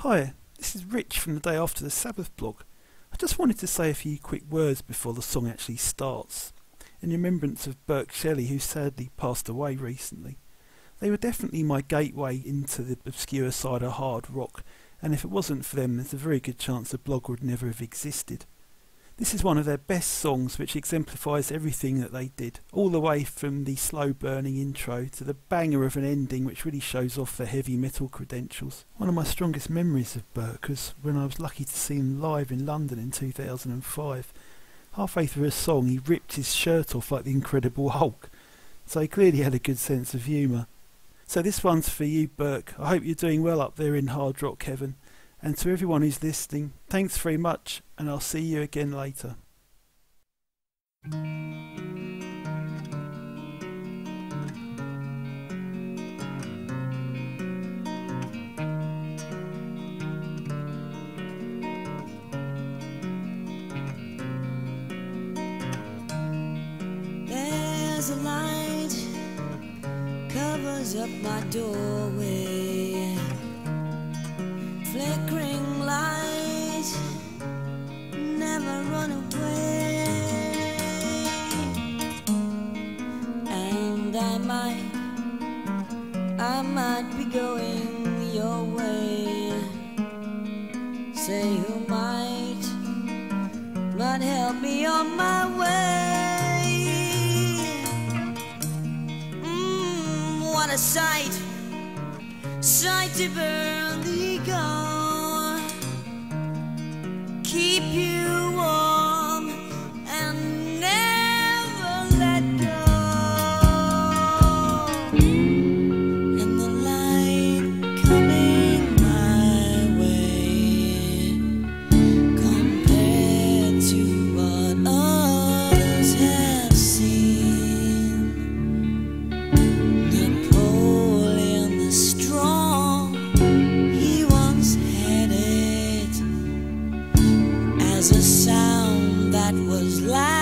Hi, this is Rich from the day after the Sabbath blog. I just wanted to say a few quick words before the song actually starts, in remembrance of Burke Shelley, who sadly passed away recently. They were definitely my gateway into the obscure side of hard rock, and if it wasn't for them, there's a very good chance the blog would never have existed. This is one of their best songs which exemplifies everything that they did, all the way from the slow burning intro to the banger of an ending which really shows off their heavy metal credentials. One of my strongest memories of Burke was when I was lucky to see him live in London in 2005. Halfway through a song he ripped his shirt off like the Incredible Hulk, so he clearly had a good sense of humour. So this one's for you Burke, I hope you're doing well up there in hard rock heaven. And to everyone who's listening, thanks very much, and I'll see you again later. There's a light covers up my doorway might be going your way. Say who might, might help me on my way. Mmm, what a sight, sight to burn the ego Keep you fly.